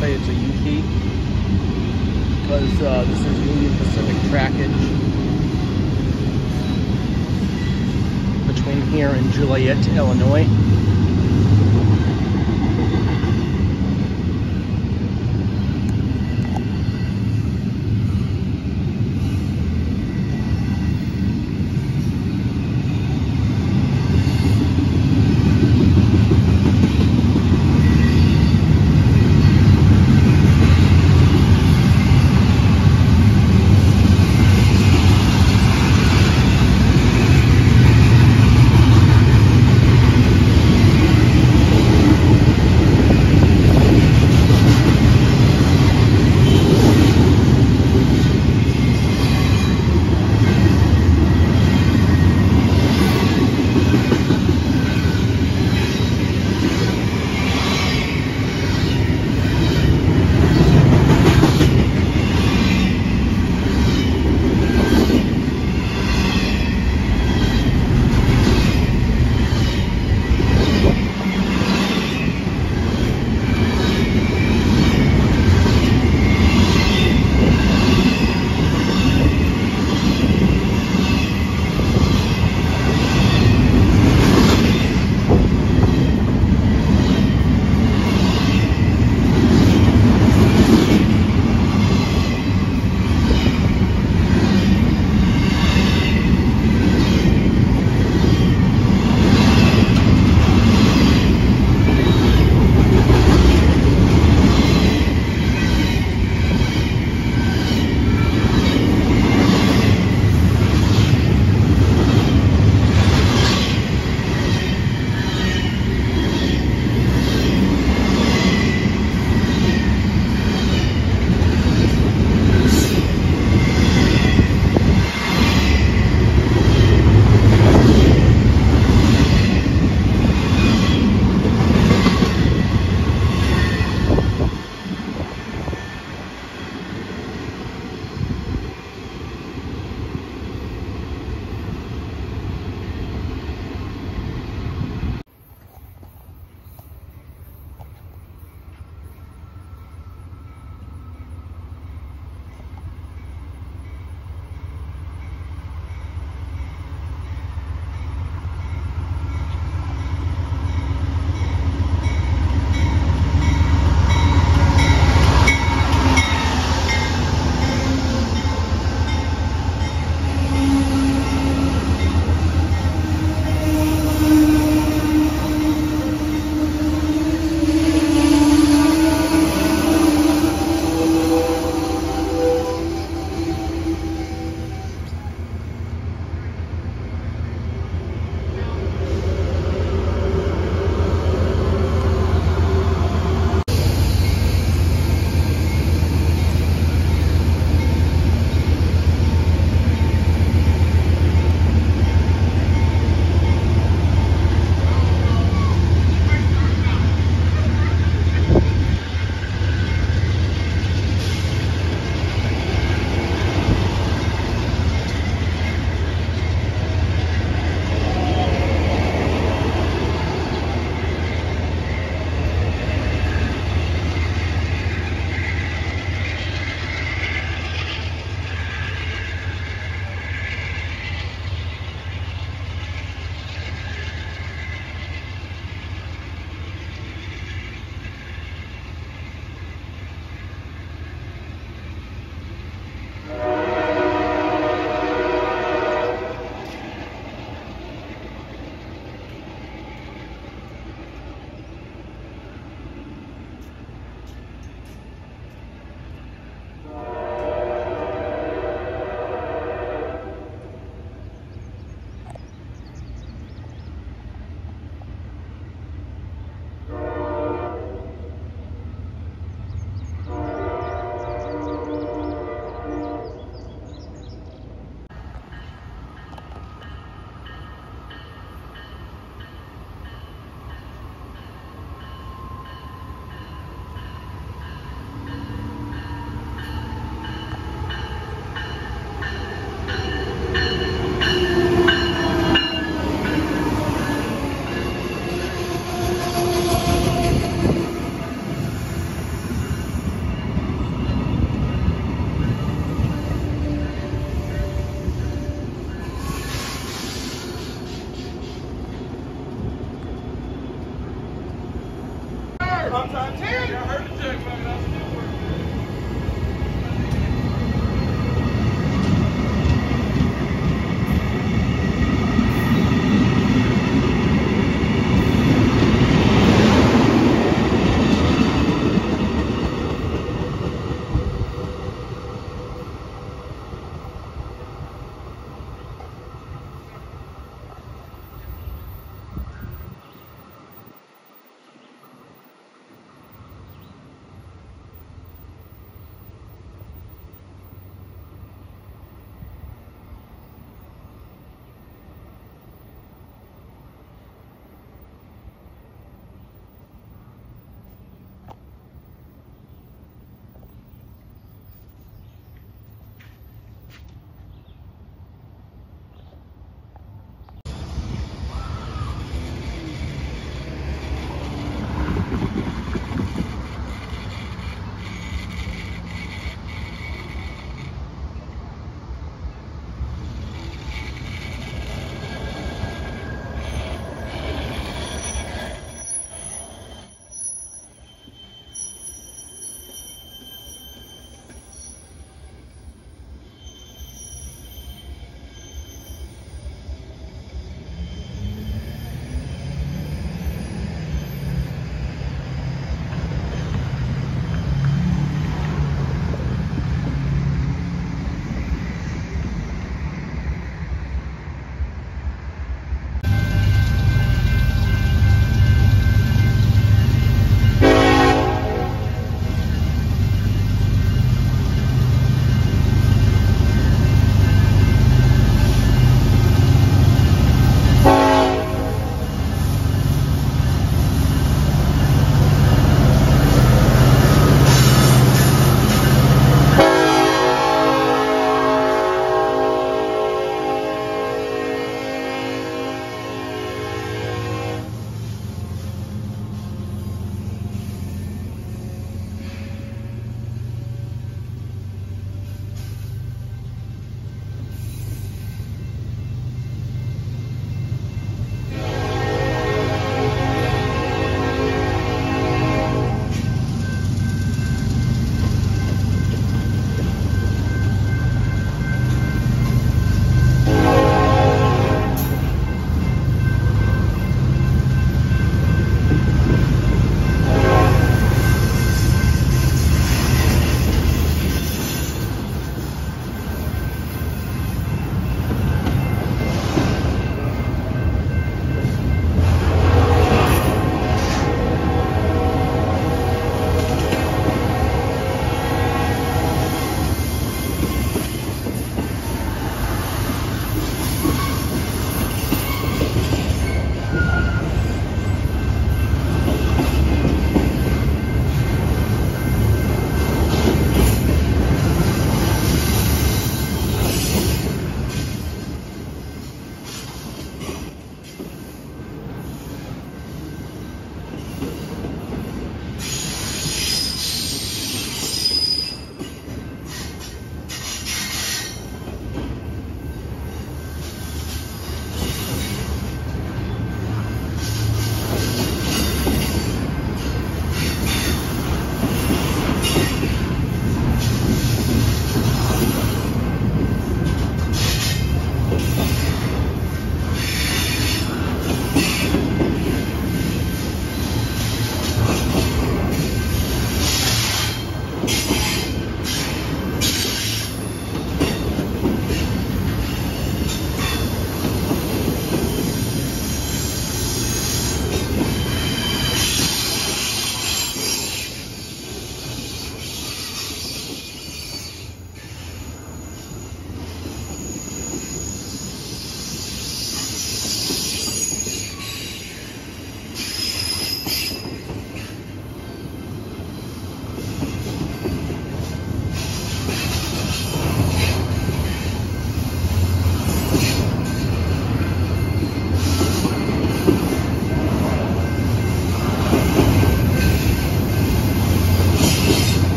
被这